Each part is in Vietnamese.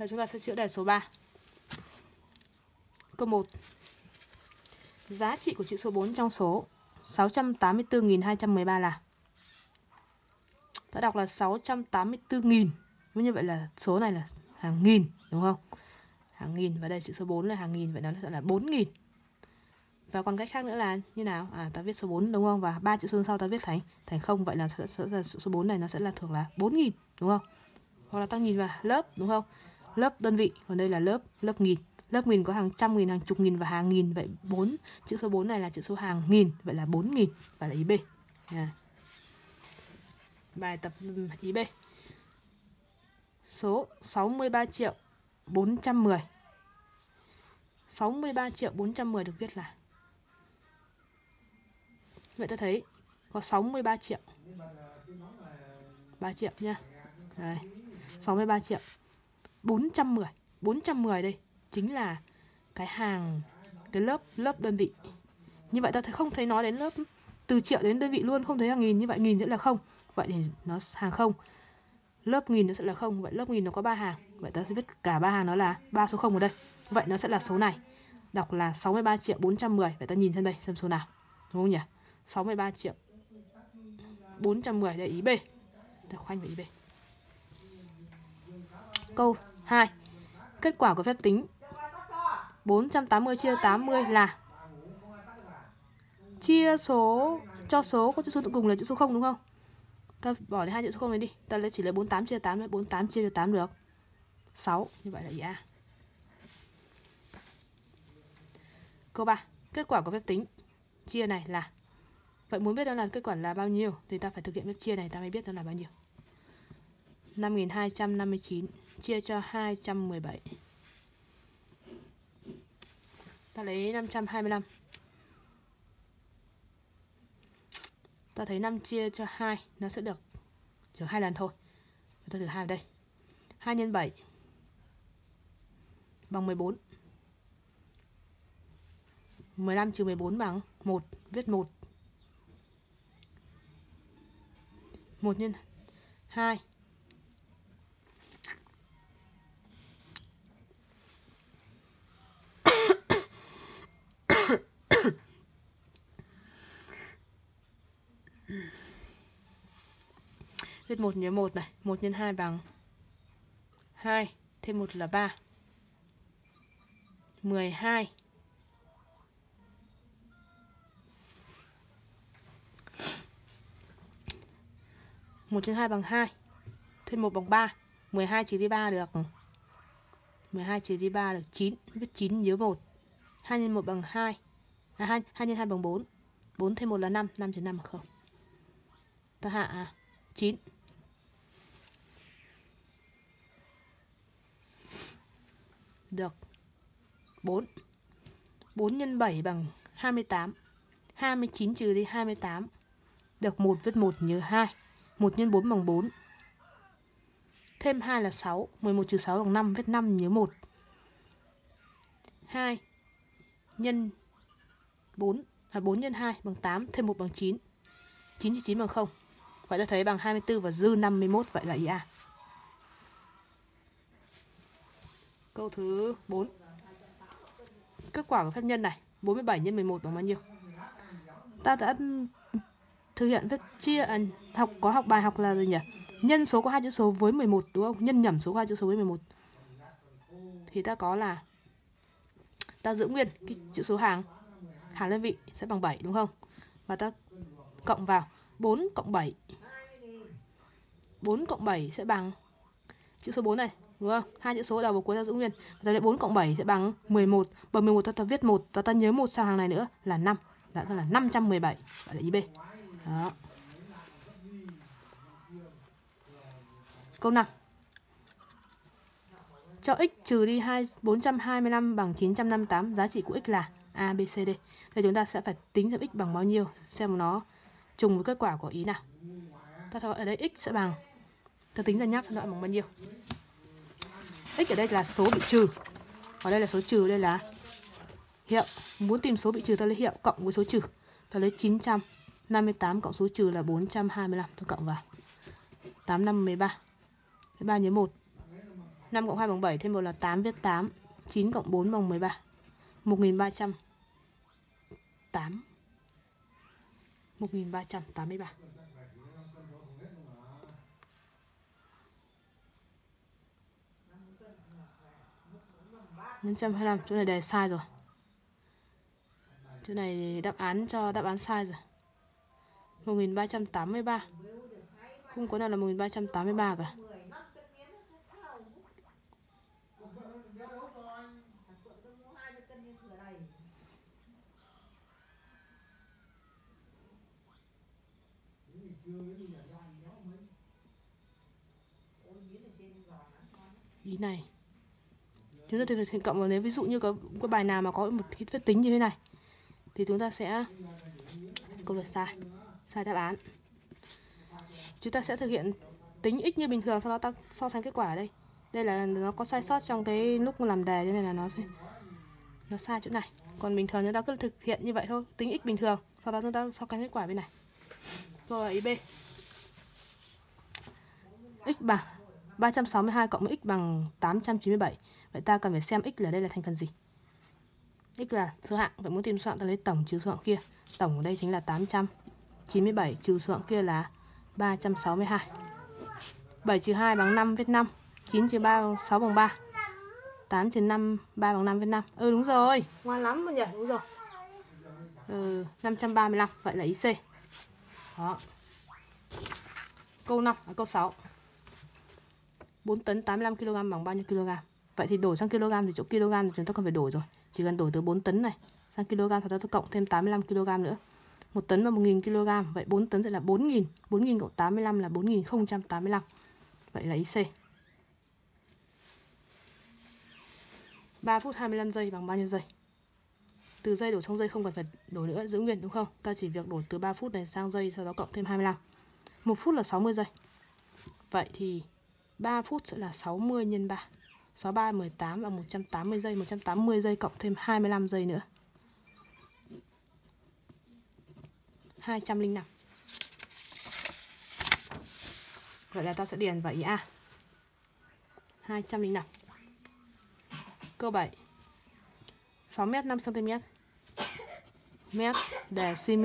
Giờ chúng ta sẽ chữa đề số 3. Câu 1. Giá trị của chữ số 4 trong số 684.213 là? Ta đọc là 684.000 Như vậy là số này là hàng nghìn đúng không? Hàng nghìn và đây chữ số 4 là hàng nghìn vậy nó sẽ là 4.000 và còn cách khác nữa là như nào? À ta viết số 4 đúng không? Và ba chữ số sau ta viết thành thành không vậy là sẽ, sẽ, sẽ, số 4 này nó sẽ là thuộc là 4.000 đúng không? Hoặc là ta nhìn vào lớp đúng không? Lớp đơn vị, còn đây là lớp lớp nghìn. Lớp nghìn có hàng trăm nghìn, hàng chục nghìn và hàng nghìn, vậy bốn, chữ số 4 này là chữ số hàng nghìn, vậy là bốn nghìn, và là ý B à. bài tập ừ, ý B số 63 triệu 410 63 triệu 410 được viết là. Vậy ta thấy có 63 triệu. 3 triệu nha. Đây. 63 triệu. 410 410 đây chính là cái hàng, cái lớp lớp đơn vị. Như vậy ta thấy không thấy nói đến lớp từ triệu đến đơn vị luôn, không thấy hàng nghìn, như vậy nghìn sẽ là không. Vậy thì nó hàng không. Lớp nghìn nó sẽ là không, vậy lớp nghìn nó có ba hàng. Vậy ta sẽ viết cả ba hàng nó là ba số không ở đây. Vậy nó sẽ là số này. Đọc là 63 triệu 410 vậy ta nhìn xem đây, xem số nào. Đúng không nhỉ? 63 triệu 410 đây, ý B. Ta khoanh vào ý B câu 2 kết quả của phép tính 480 chia 80 là chia số, cho số có chữ số tự cùng là chữ số 0 đúng không? Ta bỏ đi hai chữ số 0 này đi. Ta lấy chỉ lấy 48 chia 8 48 chia cho 8 được. 6 như vậy là ý A à? câu 3 kết quả của phép tính chia này là, Vậy muốn biết đó là kết quả là bao nhiêu thì ta phải thực hiện phép chia này, ta mới biết nó là bao nhiêu. 5259 chia cho 217. Ta lấy 525. Ta thấy 5 chia cho 2 nó sẽ được trừ hai lần thôi. Ta thử 2 ở đây. 2 x 7 bằng 14. 15 trừ 14 bằng 1, viết 1 1 nhân 2 Viết 1 nhớ 1 này 1 nhân 2 bằng 2 Thêm 1 là 3 12 1 trên 2 bằng 2 Thêm 1 bằng 3 12 trừ đi 3 được. 12 trừ đi 3 được 9 biết 9 nhớ 1 2 nhân 1 bằng 2 à, 2, 2 nhân 2 bằng 4 4 thêm 1 là 5 5 trừ 5 bằng 0 Ta hạ à, Được 4 4 x 7 bằng 28 29 trừ đi 28 Được 1 vết 1 nhớ 2 1 x 4 bằng 4. Thêm 2 là 6, 11 trừ 6 bằng 5, vết 5 nhớ 1. 2 nhân 4 là 4 nhân 2 bằng 8, thêm 1 bằng 9. 9 trừ 9 bằng 0. Vậy ta thấy bằng 24 và dư 51, vậy là ý A. Câu thứ 4. Kết quả của phép nhân này, 47 x 11 bằng bao nhiêu? Ta đã thực hiện phép chia à, học có học bài học là gì nhỉ? Nhân số có hai chữ số với 11 đúng không? Nhân nhẩm số có hai chữ số với 11 thì ta có là ta giữ nguyên cái chữ số hàng hàng đơn vị sẽ bằng 7 đúng không? Và ta cộng vào 4 cộng 7 4 cộng 7 sẽ bằng chữ số 4 này đúng không hai chữ số đầu và cuối ta giữ nguyên ta lấy 4 cộng 7 sẽ bằng 11 bởi 11 ta, ta viết 1 và ta nhớ một sang hàng này nữa là 5 đã là 517 gọi là ý B đó. Câu 5. Cho x trừ đi 2, 425 bằng 958, giá trị của x là A, B, C, D. Thì chúng ta sẽ phải tính xem x bằng bao nhiêu, xem nó trùng với kết quả của ý nào. Ta thấy ở đây x sẽ bằng, ta tính ra nháp xem nó bằng bao nhiêu x ở đây là số bị trừ, ở đây là số trừ, đây là hiệu. Muốn tìm số bị trừ ta lấy hiệu cộng với số trừ. Ta lấy 958 cộng số trừ là 425 tôi cộng vào 85 13 13 nhớ 1 5 cộng 2 bằng 7 thêm 1 là 8 viết 8 9 cộng 4 bằng 13 1300 8 1383 125 chỗ này đề sai rồi. Chỗ này đáp án cho đáp án sai rồi. 1383 không có nào là 1383 cả. Ý này chúng ta thực hiện cộng vào nếu ví dụ như có cái bài nào mà có một cái phép tính như thế này, thì chúng ta sẽ, câu là sai sai đáp án. Chúng ta sẽ thực hiện tính x như bình thường, sau đó ta so sánh kết quả ở đây. Đây là, nó có sai sót trong cái lúc làm đề, cho nên là nó sẽ, nó sai chỗ này. Còn bình thường chúng ta cứ thực hiện như vậy thôi, tính x bình thường, sau đó chúng ta so sánh kết quả bên này. Rồi ý b. X bằng 362 cộng với x bằng 897 vậy ta cần phải xem x là đây là thành phần gì? X là số hạng. Vậy muốn tìm số hạng ta lấy tổng trừ số hạng kia. Tổng ở đây chính là 897 trừ số hạng kia là 362 7 trừ 2 bằng 5 viết 5 9 trừ 3 bằng 6 bằng 3 8 trừ 5 3 bằng 5 viết 5 Ừ đúng rồi. Ngoan lắm rồi nhỉ Đúng rồi. Ừ, 535 Vậy là ý C. Đó. Câu 5 à, Câu 6 4 tấn 85 kg bằng bao nhiêu kg Vậy thì đổi sang kg thì chỗ kg thì chúng ta cần phải đổi rồi. Chỉ cần đổi từ 4 tấn này sang kg thì ta cộng thêm 85 kg nữa. 1 tấn và 1000 kg, Vậy 4 tấn sẽ là 4000 4000 cộng 85 là 4085 Vậy là IC. 3 phút 25 giây bằng bao nhiêu giây? Từ giây đổ sang giây không cần phải đổi nữa, giữ nguyên đúng không? Ta chỉ việc đổi từ 3 phút này sang giây, Sau đó cộng thêm 25 1 phút là 60 giây. Vậy thì 3 phút sẽ là 60 nhân 3 63 18 và 180 giây 180 giây cộng thêm 25 giây nữa. 205 Vậy là ta sẽ điền vào ý A 205 Câu 7 6 m 5 cm Mét đề cm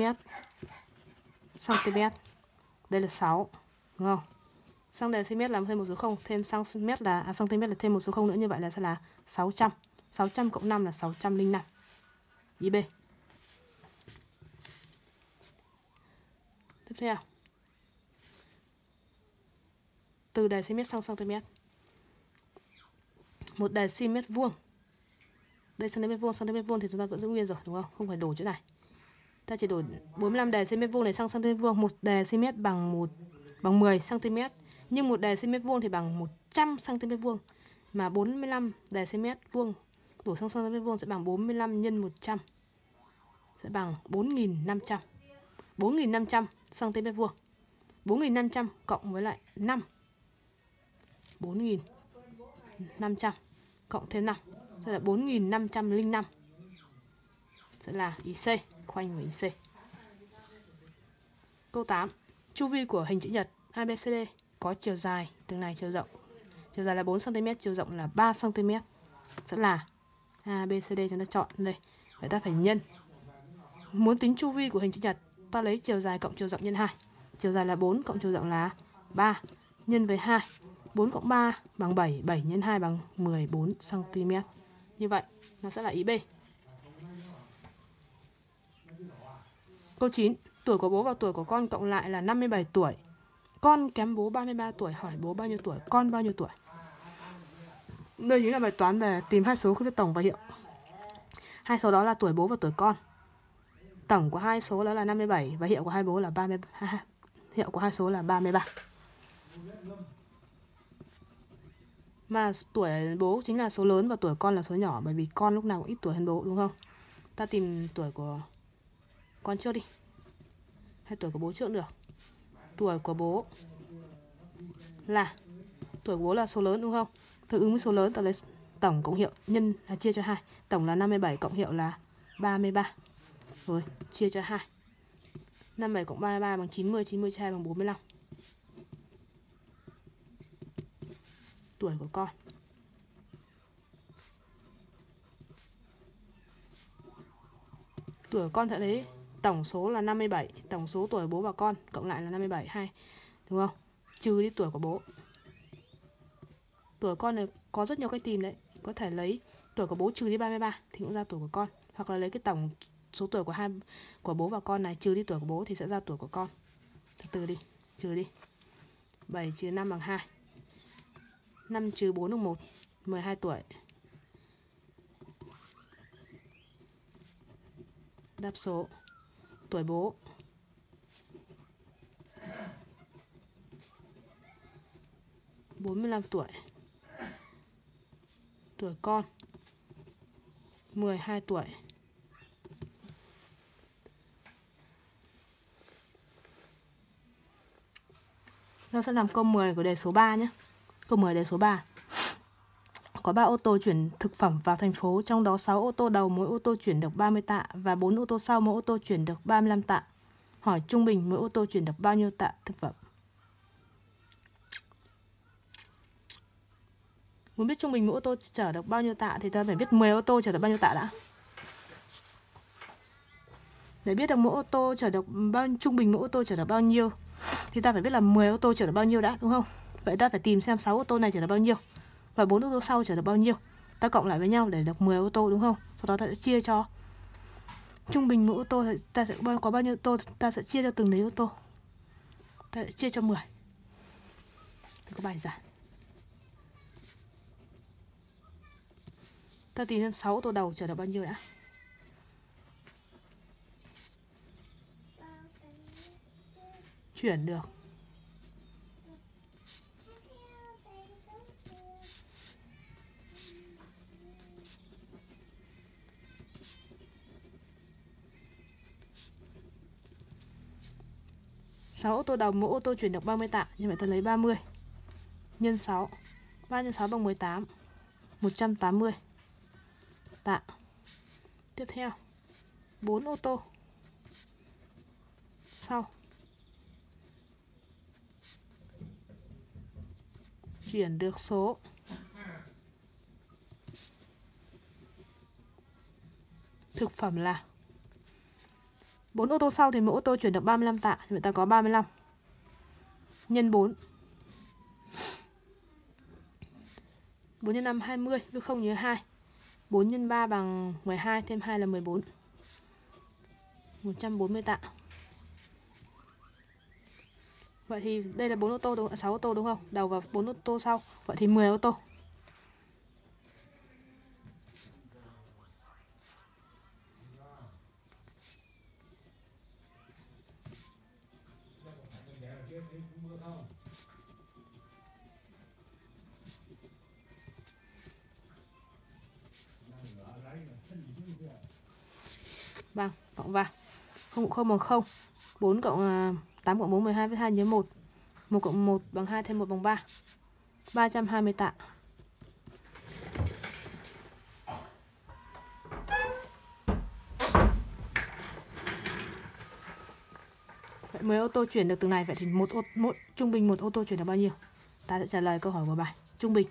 cm Đây là 6 Đúng không? Xăng đèn cm làm thêm một số 0 Thêm xăng cm là à, xăng cm là thêm một số 0 nữa. Như vậy là sẽ là 600 600 cộng 5 là 605 Ý B. Tiếp theo. Từ đề cm sang cm Một đề cm vuông. Đây cm vuông cm vuông thì chúng ta vẫn giữ nguyên rồi đúng không? Không phải đổi chỗ này. Ta chỉ đổi 45 đề cm vuông này sang cm vuông. Một đề cm bằng một bằng 10 cm nhưng một đề cm vuông thì bằng 100 cm vuông, mà 45 đề cm vuông đổi sang cm vuông sẽ bằng 45 nhân 100 sẽ bằng 4.500 4.500 cm vuông 4.500 cộng với lại 5 4.500 cộng thêm 5 sẽ là 4505 sẽ là IC khoanh với IC câu 8 chu vi của hình chữ nhật ABCD có chiều dài từng này chiều rộng chiều dài là 4 cm chiều rộng là 3 cm sẽ là a, b, c, d chúng ta chọn đây, vậy ta phải nhân muốn tính chu vi của hình chữ nhật, ta lấy chiều dài cộng chiều rộng nhân 2 chiều dài là 4 cộng chiều rộng là 3 nhân với 2 4 cộng 3 bằng 7 7 nhân 2 bằng 14 cm như vậy, nó sẽ là ý B. Câu 9. Tuổi của bố và tuổi của con cộng lại là 57 tuổi. Con kém bố 33 tuổi, hỏi bố bao nhiêu tuổi, con bao nhiêu tuổi. Đây chính là bài toán về tìm hai số khối tổng và hiệu. Hai số đó là tuổi bố và tuổi con. Tổng của hai số đó là 57 và hiệu của hai bố là 33. Hiệu của hai số là 33. Mà tuổi bố chính là số lớn và tuổi con là số nhỏ Bởi vì con lúc nào cũng ít tuổi hơn bố đúng không Ta tìm tuổi của con trước đi Hay tuổi của bố trước được tuổi của bố là tuổi của bố là số lớn đúng không? Tương ứng với số lớn ta lấy tổng cộng hiệu nhân là chia cho 2. Tổng là 57 cộng hiệu là 33. Rồi, chia cho 2. 57 cộng 33 bằng 90, 90 chia 2 bằng 45. Tuổi của con. Tuổi con thợ đấy tổng số là 57, tổng số tuổi bố và con cộng lại là 57 2. Đúng không? Trừ đi tuổi của bố. Tuổi con này có rất nhiều cách tìm đấy. Có thể lấy tuổi của bố trừ đi 33 thì cũng ra tuổi của con hoặc là lấy cái tổng số tuổi của hai của bố và con này trừ đi tuổi của bố thì sẽ ra tuổi của con. Từ từ đi, trừ đi. 7 trừ 5 bằng 2. 5 trừ 4 bằng 1, 12 tuổi. Đáp số tuổi bố. Bốn mươi lăm tuổi. Tuổi con. Mười hai tuổi. Nó sẽ làm câu 10 của đề số 3 nhé. Câu 10 đề số 3 có 3 ô tô chuyển thực phẩm vào thành phố, trong đó 6 ô tô đầu mỗi ô tô chuyển được 30 tạ và 4 ô tô sau mỗi ô tô chuyển được 35 tạ. Hỏi trung bình mỗi ô tô chuyển được bao nhiêu tạ thực phẩm? Muốn biết trung bình mỗi ô tô chở được bao nhiêu tạ thì ta phải biết 10 ô tô chở được bao nhiêu tạ đã. Để biết được mỗi ô tô chở được bao trung bình mỗi ô tô chở được bao nhiêu thì ta phải biết là 10 ô tô chở được bao nhiêu đã đúng không? Vậy ta phải tìm xem 6 ô tô này chở được bao nhiêu và bốn ô tô sau chở được bao nhiêu? Ta cộng lại với nhau để được 10 ô tô, đúng không? Sau đó ta sẽ chia cho. Trung bình mỗi ô tô ta sẽ có bao nhiêu ô tô ta sẽ chia cho từng đấy ô tô. Ta sẽ chia cho 10 có bài giải ta tìm xem 6 ô tô đầu chở được bao nhiêu đã. Chuyển được. 6 ô tô đầu mỗi ô tô chuyển được 30 tạ Như vậy ta lấy 30 Nhân 6 3 nhân 6 bằng 18 180 tạ. Tiếp theo 4 ô tô. Sau. Chuyển được số. Thực phẩm là 4 ô tô sau thì mỗi ô tô chuyển được 35 tạ thì ta có 35 nhân 4 4 x 5 20 với 0 nhớ 2 4 x 3 bằng 12 thêm 2 là 14 140 tạ. Vậy thì đây là 4 ô tô đúng không? 6 ô tô đúng không? Đầu vào 4 ô tô sau, Vậy thì 10 ô tô. Vâng, cộng vào. 0 cộng 0 bằng 0 4 cộng à, 8 cộng 4 12 với 2 nhớ 1 1 cộng 1 bằng 2 thêm 1 bằng 3 320 tạ. Vậy 10 ô tô chuyển được từng này Vậy thì một ô, một trung bình một ô tô chuyển được bao nhiêu? Ta sẽ trả lời câu hỏi của bài. Trung bình.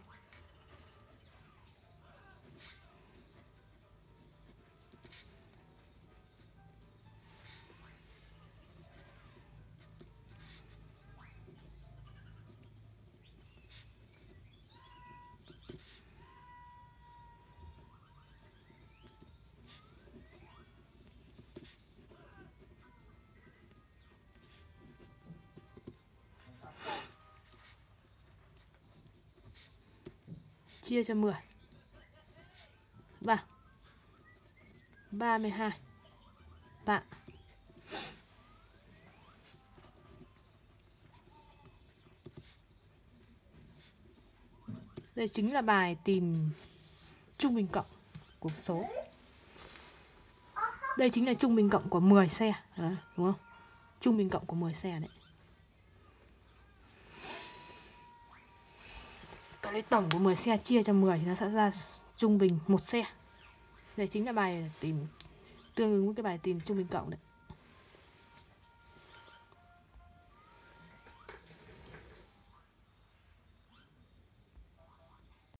Chia cho 10 và 32 tạ Đây chính là bài tìm trung bình cộng của số. Đây chính là trung bình cộng của 10 xe. Đấy, Đúng không? Trung bình cộng của 10 xe đấy. Lấy tổng của 10 xe chia cho 10 thì nó sẽ ra trung bình một xe. Đây chính là bài tìm, tương ứng với cái bài tìm trung bình cộng đấy.